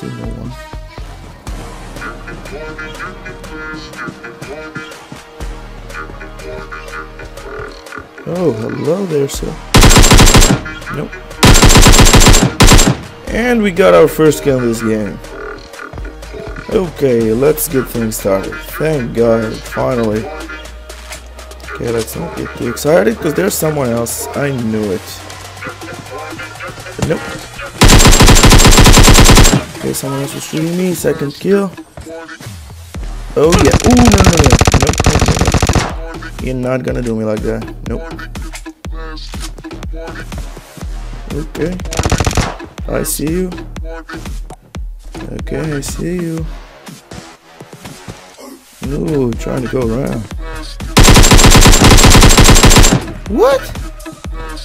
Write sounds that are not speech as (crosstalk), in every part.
no one. Oh, hello there, sir. Nope. And we got our first kill in this game. Okay, let's get things started. Thank God, finally. Okay, let's not get too excited because there's someone else. I knew it. But nope. Okay, someone else was shooting me. Second kill. Oh yeah. Ooh, no, no, no. Nope, nope, nope. You're not gonna do me like that. Nope. Okay. I see you. Okay, I see you. Ooh, trying to go around. What?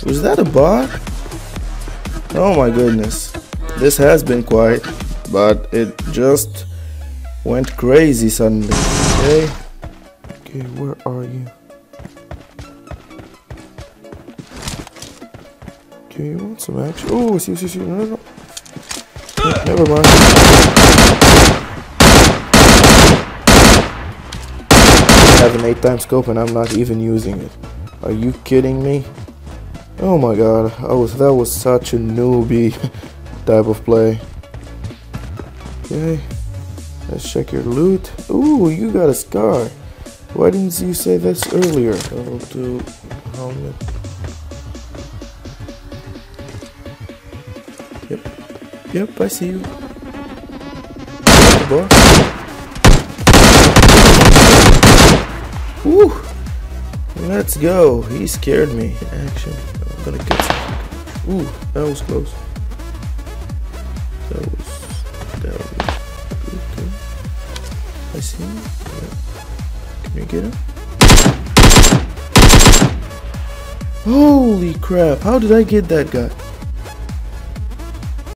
Was that a bot? Oh my goodness. This has been quiet, but it just went crazy suddenly. Okay. Okay, where are you? Okay, you want some action? Oh, see, see, see. No, no, no. Never mind. I have an 8 time scope and I'm not even using it. Are you kidding me? Oh my god, I was that was such a newbie (laughs) type of play. Okay, let's check your loot. Ooh, you got a scar. Why didn't you say this earlier? Level 2 helmet. Yep, yep, I see you. Boy. Let's go. He scared me. Action. I'm gonna get some. Ooh, that was close. You get him? Holy crap. How did I get that guy?